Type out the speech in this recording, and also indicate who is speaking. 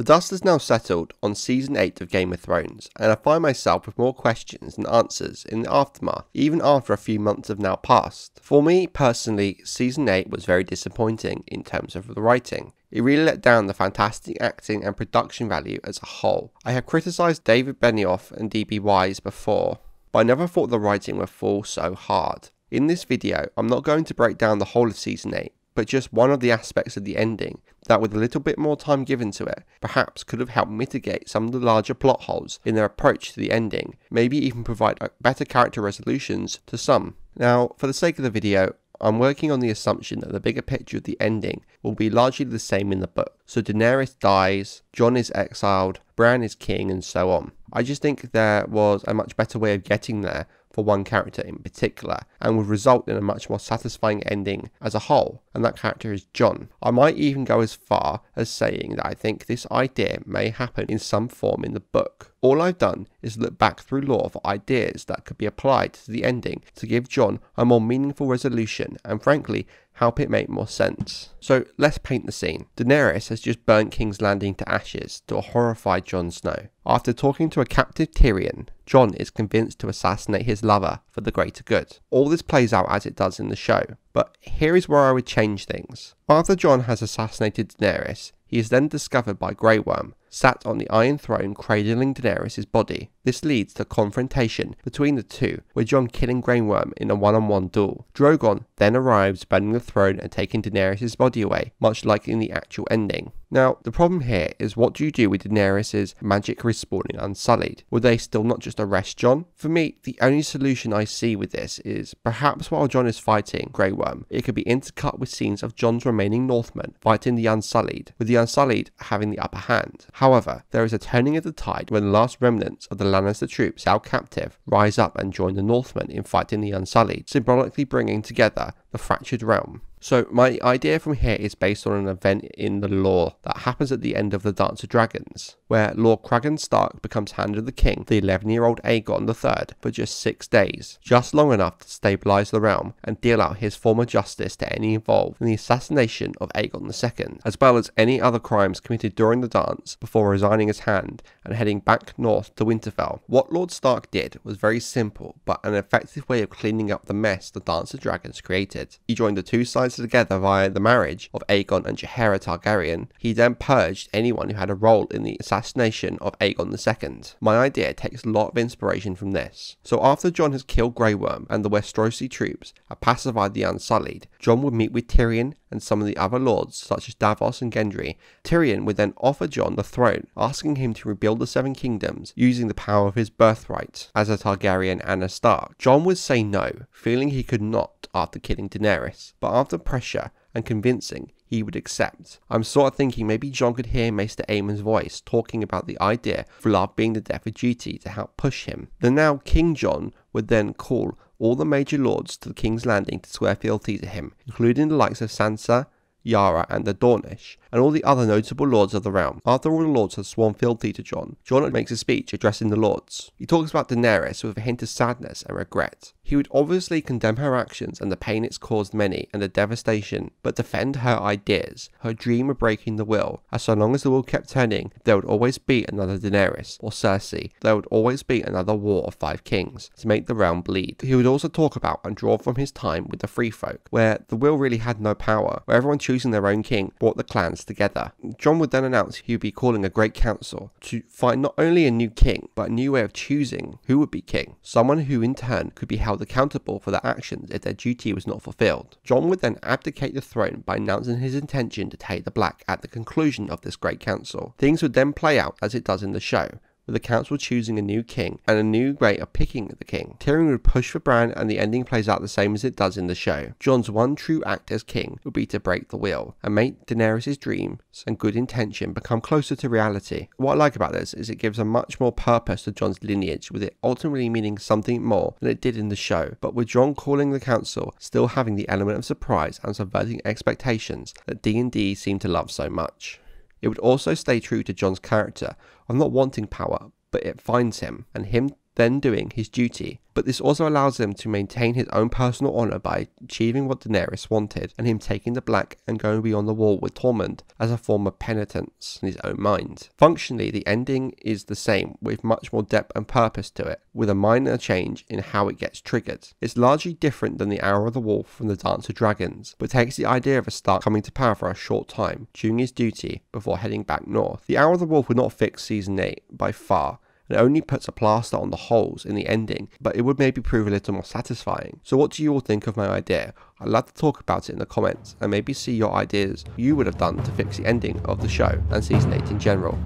Speaker 1: The dust has now settled on season 8 of Game of Thrones, and I find myself with more questions than answers in the aftermath, even after a few months have now passed. For me personally, season 8 was very disappointing in terms of the writing. It really let down the fantastic acting and production value as a whole. I have criticised David Benioff and DB Weiss before, but I never thought the writing would fall so hard. In this video, I'm not going to break down the whole of season 8, but just one of the aspects of the ending that with a little bit more time given to it, perhaps could have helped mitigate some of the larger plot holes in their approach to the ending, maybe even provide uh, better character resolutions to some. Now, for the sake of the video, I'm working on the assumption that the bigger picture of the ending will be largely the same in the book. So Daenerys dies, Jon is exiled, Bran is king, and so on. I just think there was a much better way of getting there for one character in particular and would result in a much more satisfying ending as a whole, and that character is Jon. I might even go as far as saying that I think this idea may happen in some form in the book. All I've done is look back through lore for ideas that could be applied to the ending to give Jon a more meaningful resolution and frankly help it make more sense. So let's paint the scene. Daenerys has just burnt King's Landing to ashes to a horrified Jon Snow. After talking to a captive Tyrion, Jon is convinced to assassinate his lover for the greater good. All this plays out as it does in the show, but here is where I would change things. After Jon has assassinated Daenerys, he is then discovered by Grey Worm, sat on the Iron Throne cradling Daenerys' body. This leads to confrontation between the two, with Jon killing Grey Worm in a one-on-one duel. Drogon then arrives burning the throne and taking Daenerys' body away, much like in the actual ending. Now, the problem here is what do you do with Daenerys' magic respawning unsullied? Would they still not just arrest Jon? For me, the only solution I see with this is perhaps while Jon is fighting Grey Worm, it could be intercut with scenes of Jon's remaining Northmen fighting the Unsullied, with the Unsullied having the upper hand. However, there is a turning of the tide when the last remnants of the Lannister troops held captive rise up and join the Northmen in fighting the Unsullied, symbolically bringing together the fractured realm. So my idea from here is based on an event in the lore that happens at the end of the Dance of Dragons, where Lord Cregan Stark becomes Hand of the King, the 11-year-old Aegon III, for just six days, just long enough to stabilize the realm and deal out his former justice to any involved in the assassination of Aegon II, as well as any other crimes committed during the dance before resigning his hand and heading back north to Winterfell. What Lord Stark did was very simple, but an effective way of cleaning up the mess the Dance of Dragons created. He joined the two sides together via the marriage of Aegon and Jaehaera Targaryen, he then purged anyone who had a role in the assassination of Aegon II. My idea takes a lot of inspiration from this. So after Jon has killed Grey Worm and the Westerosi troops have pacified the Unsullied, Jon would meet with Tyrion and some of the other lords such as Davos and Gendry. Tyrion would then offer Jon the throne, asking him to rebuild the Seven Kingdoms using the power of his birthright as a Targaryen and a Stark. Jon would say no, feeling he could not after killing Daenerys, but after pressure and convincing, he would accept. I'm sort of thinking maybe Jon could hear Maester Aemon's voice talking about the idea of love being the death of duty to help push him. The now King Jon would then call all the major lords to the King's Landing to swear fealty to him, including the likes of Sansa, Yara, and the Dornish, and all the other notable lords of the realm. After all the lords have sworn fealty to Jon, Jon makes a speech addressing the lords. He talks about Daenerys with a hint of sadness and regret. He would obviously condemn her actions and the pain it's caused many and the devastation, but defend her ideas, her dream of breaking the will, as so long as the wheel kept turning, there would always be another Daenerys or Cersei. There would always be another war of five kings to make the realm bleed. He would also talk about and draw from his time with the Free Folk, where the wheel really had no power, where everyone choosing their own king brought the clans together. Jon would then announce he would be calling a great council to find not only a new king, but a new way of choosing who would be king. Someone who in turn could be held accountable for their actions if their duty was not fulfilled. Jon would then abdicate the throne by announcing his intention to take the Black at the conclusion of this great council. Things would then play out as it does in the show, with the council choosing a new king and a new of picking the king. Tyrion would push for Bran and the ending plays out the same as it does in the show. Jon's one true act as king would be to break the wheel and make Daenerys' dreams and good intention become closer to reality. What I like about this is it gives a much more purpose to Jon's lineage with it ultimately meaning something more than it did in the show, but with Jon calling the council still having the element of surprise and subverting expectations that D&D seem to love so much. It would also stay true to Jon's character of not wanting power, but it finds him, and him then doing his duty. But this also allows him to maintain his own personal honour by achieving what Daenerys wanted, and him taking the black and going beyond the wall with Tormund as a form of penitence in his own mind. Functionally, the ending is the same, with much more depth and purpose to it, with a minor change in how it gets triggered. It's largely different than the Hour of the Wolf from the Dance of Dragons, but takes the idea of a Stark coming to power for a short time, doing his duty before heading back north. The Hour of the Wolf would not fix Season 8 by far, it only puts a plaster on the holes in the ending, but it would maybe prove a little more satisfying. So what do you all think of my idea? I'd love to talk about it in the comments and maybe see your ideas you would have done to fix the ending of the show and season 8 in general.